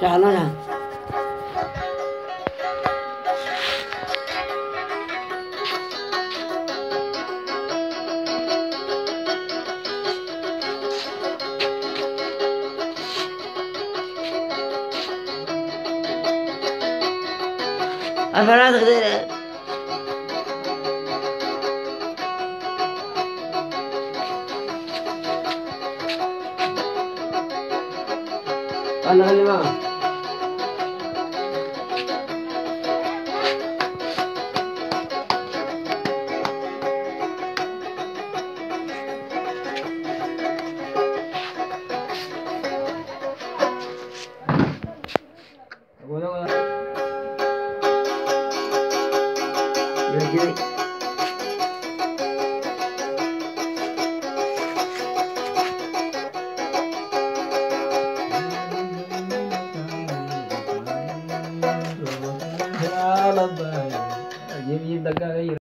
讲了呀，俺本来是这个。Alhalima. बोलो बोलो love. Give me the guy.